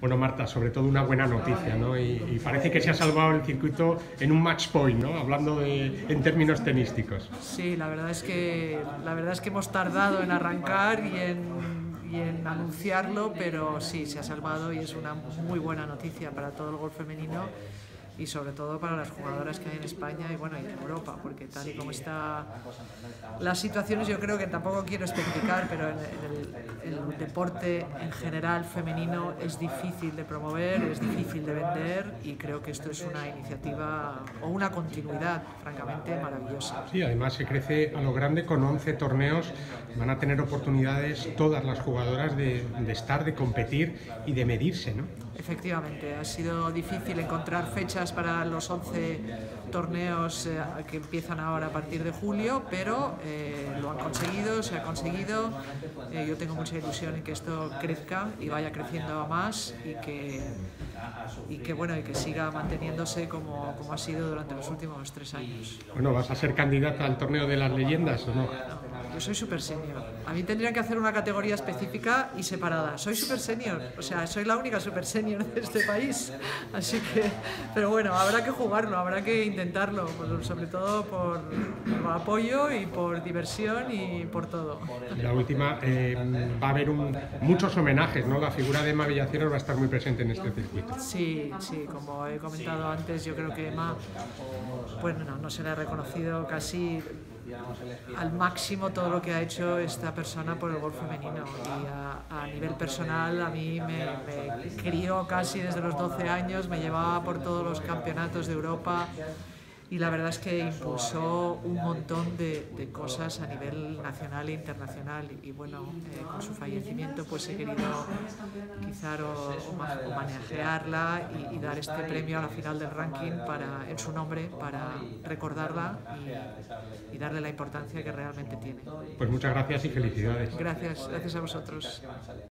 Bueno, Marta, sobre todo una buena noticia, ¿no? Y, parece que se ha salvado el circuito en un match point, ¿no? Hablando de, en términos tenísticos. Sí, la verdad es que la verdad es que hemos tardado en arrancar y en, y en anunciarlo, pero sí, se ha salvado y es una muy buena noticia para todo el golf femenino y sobre todo para las jugadoras que hay en España y bueno y en Europa, porque tal y como está las situaciones yo creo que tampoco quiero especificar, pero en el, deporte en general femenino es difícil de promover, es difícil de vender y creo que esto es una iniciativa o una continuidad francamente maravillosa. Sí, además se crece a lo grande con 11 torneos, van a tener oportunidades todas las jugadoras de estar, de competir y de medirse, ¿no? Efectivamente, ha sido difícil encontrar fechas para los 11 torneos eh, que empiezan ahora a partir de julio, pero eh, lo han conseguido, se ha conseguido. Eh, yo tengo mucha ilusión en que esto crezca y vaya creciendo más y que, y que, bueno, y que siga manteniéndose como, como ha sido durante los últimos tres años. Bueno, ¿vas a ser candidata al torneo de las leyendas o no? Yo soy super senior. A mí tendrían que hacer una categoría específica y separada. Soy super senior, o sea, soy la única super senior de este país. Así que, pero bueno, habrá que jugarlo, habrá que intentarlo, sobre todo por, apoyo y por diversión y por todo. La última, eh, va a haber muchos homenajes, ¿no? La figura de Emma Villaceros va a estar muy presente en este circuito. Sí, sí, como he comentado antes, yo creo que Emma, pues no, no se le ha reconocido casi al máximo todo lo que ha hecho esta persona por el golf femenino. Y a, nivel personal a mí me, me, crió casi desde los 12 años, me llevaba por todos los campeonatos de Europa y la verdad es que impulsó un montón de, de cosas a nivel nacional e internacional y, bueno, eh, con su fallecimiento pues he querido quizá o, y, y, dar este premio a la final del ranking para, en su nombre para recordarla y, y darle la importancia que realmente tiene. Pues muchas gracias y felicidades. Gracias, gracias a vosotros.